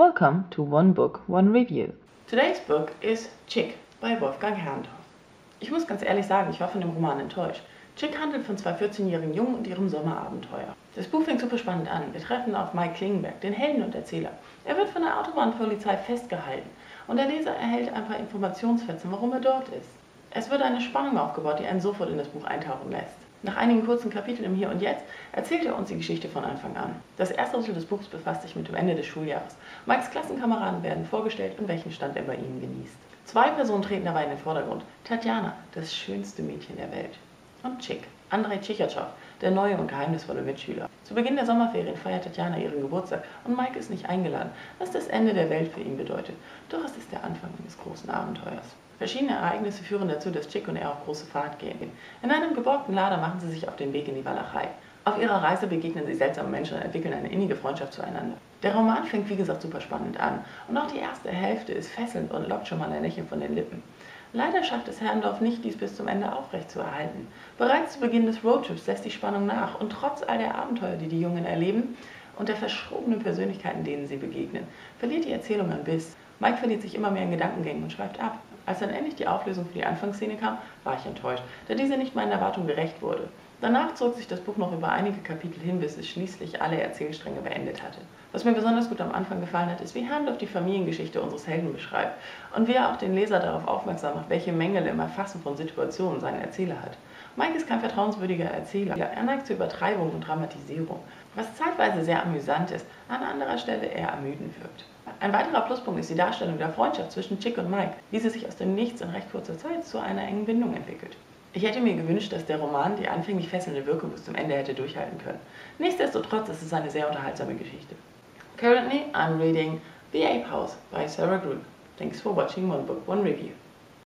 Welcome to One Book, One Review. Today's book is Chick by Wolfgang Herrndorf. Ich muss ganz ehrlich sagen, ich war von dem Roman enttäuscht. Chick handelt von zwei 14-jährigen Jungen und ihrem Sommerabenteuer. Das Buch fängt super spannend an. Wir treffen auf Mike Klingenberg, den Helden und Erzähler. Er wird von der Autobahnpolizei festgehalten und der Leser erhält ein paar Informationsfetzen, warum er dort ist. Es wird eine Spannung aufgebaut, die einen sofort in das Buch eintauchen lässt. Nach einigen kurzen Kapiteln im Hier und Jetzt erzählt er uns die Geschichte von Anfang an. Das erste Drittel des Buchs befasst sich mit dem Ende des Schuljahres. Mikes Klassenkameraden werden vorgestellt und welchen Stand er bei ihnen genießt. Zwei Personen treten dabei in den Vordergrund. Tatjana, das schönste Mädchen der Welt. Und Chick, Andrei Tschichatschov, der neue und geheimnisvolle Mitschüler. Zu Beginn der Sommerferien feiert Tatjana ihren Geburtstag und Mike ist nicht eingeladen, was das Ende der Welt für ihn bedeutet. Doch es ist der Anfang eines großen Abenteuers. Verschiedene Ereignisse führen dazu, dass Chick und er auf große Fahrt gehen. In einem geborgten Lader machen sie sich auf den Weg in die Walachei. Auf ihrer Reise begegnen sie seltsamen Menschen und entwickeln eine innige Freundschaft zueinander. Der Roman fängt wie gesagt super spannend an und auch die erste Hälfte ist fesselnd und lockt schon mal ein Lächeln von den Lippen. Leider schafft es Herrndorf nicht, dies bis zum Ende aufrecht zu erhalten. Bereits zu Beginn des Roadtrips lässt die Spannung nach und trotz all der Abenteuer, die die Jungen erleben und der verschrobenen Persönlichkeiten, denen sie begegnen, verliert die Erzählung an Biss. Mike verliert sich immer mehr in Gedankengängen und schweift ab. Als dann endlich die Auflösung für die Anfangsszene kam, war ich enttäuscht, da diese nicht meinen Erwartungen gerecht wurde. Danach zog sich das Buch noch über einige Kapitel hin, bis es schließlich alle Erzählstränge beendet hatte. Was mir besonders gut am Anfang gefallen hat, ist, wie Herrndorf die Familiengeschichte unseres Helden beschreibt und wie er auch den Leser darauf aufmerksam macht, welche Mängel im Erfassen von Situationen sein Erzähler hat. Mike ist kein vertrauenswürdiger Erzähler. Er neigt zur Übertreibung und Dramatisierung, was zeitweise sehr amüsant ist, an anderer Stelle eher ermüdend wirkt. Ein weiterer Pluspunkt ist die Darstellung der Freundschaft zwischen Chick und Mike, wie sie sich aus dem Nichts in recht kurzer Zeit zu einer engen Bindung entwickelt. Ich hätte mir gewünscht, dass der Roman die anfänglich fesselnde Wirkung bis zum Ende hätte durchhalten können. Nichtsdestotrotz ist es eine sehr unterhaltsame Geschichte. Currently, I'm reading The Ape House by Sarah Green. Thanks for watching One Book, One Review.